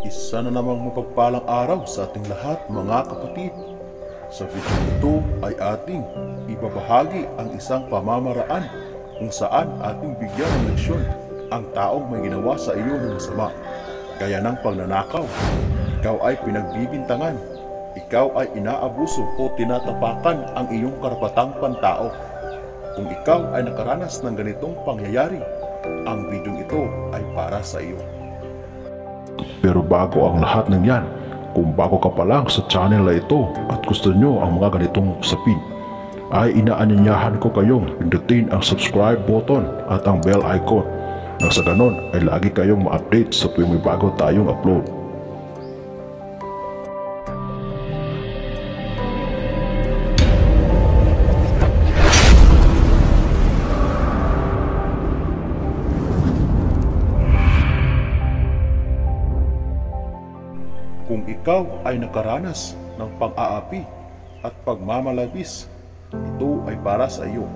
Isa na namang mapagpalang araw sa ating lahat mga kapatid. Sa video ito ay ating ibabahagi ang isang pamamaraan kung saan ating bigyan ng leksyon ang taong may ginawa sa iyo ng masama. Gaya ng pagnanakaw, ikaw ay pinagbibintangan, ikaw ay inaabuso o tinatapakan ang iyong karapatang pantao. Kung ikaw ay nakaranas ng ganitong pangyayari, ang video ito ay para sa iyo. Pero bago ang lahat ng yan, kung bago ka pa lang sa channel na ito at gusto nyo ang mga ganitong usapin, ay inaanyayahan ko kayong pindutin ang subscribe button at ang bell icon nang sa ganon ay lagi kayong ma-update sa tuwing may bago tayong upload. Kung ikaw ay nakaranas ng pang-aapi at pagmamalabis, ito ay para sa iyo.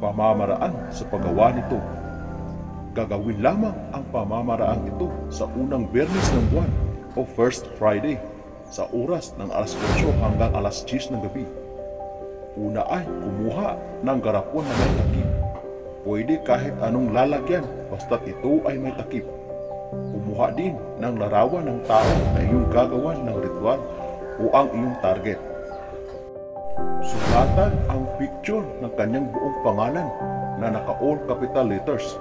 Pamamaraan sa paggawa nito. Gagawin lamang ang pamamaraan ito sa unang bernes ng buwan o First Friday sa oras ng alas 8 hanggang alas 10 ng gabi. Una ay kumuha ng garapon na may takip. Pwede kahit anong lalagyan basta't ito ay may takip. Kumuha din ng larawan ng tao na iyong gagawan ng ritual o ang iyong target. Sulatan ang picture ng kanyang buong pangalan na naka-all capital letters.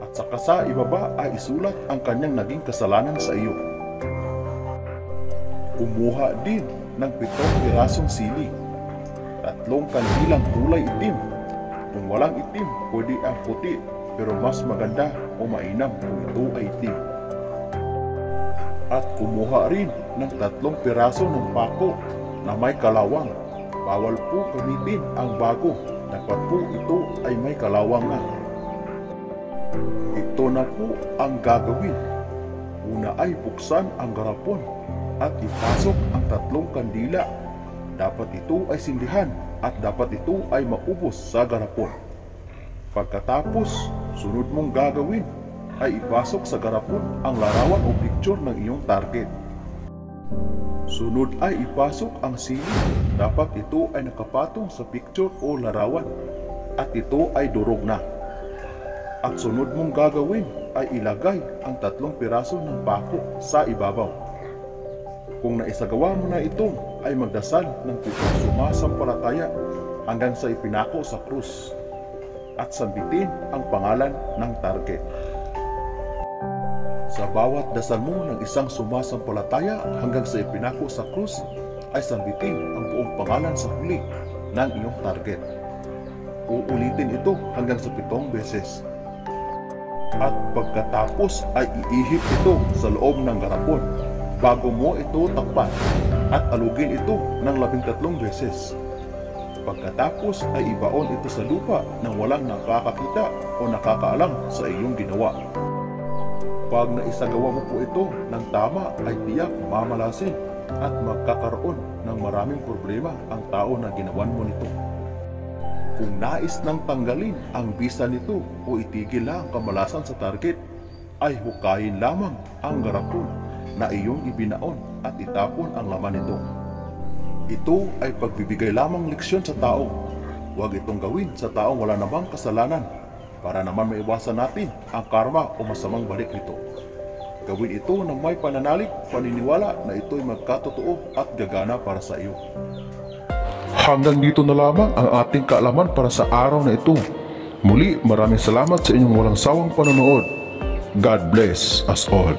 At saka sa ibaba ay isulat ang kanyang naging kasalanan sa iyo. Kumuha din ng pitong pirasong sili, tatlong kandilang kulay itim. Kung walang itim, pwede ang puti pero mas maganda o mainam kung ito ay itim. At kumuha rin ng tatlong piraso ng pako na may kalawang. Bawal po gamitin ang bago. Dapat po ito ay may kalawang na. Ito na po ang gagawin. Una ay buksan ang garapon at ipasok ang tatlong kandila. Dapat ito ay sindihan at dapat ito ay maubos sa garapon. Pagkatapos, sunod mong gagawin ay ipasok sa garapon ang larawan o picture ng iyong target. Sunod ay ipasok ang sili. Dapat ito ay nakapatong sa picture o larawan at ito ay durog na. At sunod mong gagawin ay ilagay ang tatlong piraso ng pako sa ibabaw. Kung naisagawa mo na ito, ay magdasal ng pitong sumasampalataya hanggang sa ipinako sa krus at sambitin ang pangalan ng target. Sa bawat dasal mo ng isang sumasampalataya hanggang sa ipinako sa krus, ay sambitin ang buong pangalan sa huli ng iyong target. Uulitin ito hanggang sa pitong beses. At pagkatapos ay iihip ito sa loob ng garapon bago mo ito takpan at alugin ito ng labing tatlong beses. Pagkatapos ay ibaon ito sa lupa nang walang nakakakita o nakakaalam sa iyong ginawa. Pag naisagawa mo po ito ng tama ay tiyak mamalasin at magkakaroon ng maraming problema ang tao na ginawan mo nito. Kung nais nang tanggalin ang bisa nito o itigil lang ang kamalasan sa target, ay hukayin lamang ang garapon na iyong ibinaon at itapon ang laman nito. Ito ay pagbibigay lamang leksyon sa tao. Huwag itong gawin sa taong wala namang kasalanan para naman maiwasan natin ang karma o masamang balik nito. Gawin ito ng may pananalig, paniniwala na ito'y magkatotoo at gagana para sa iyo. Hanggang dito na lamang ang ating kaalaman para sa araw na ito. Muli, maraming salamat sa inyong walang sawang panonood. God bless us all.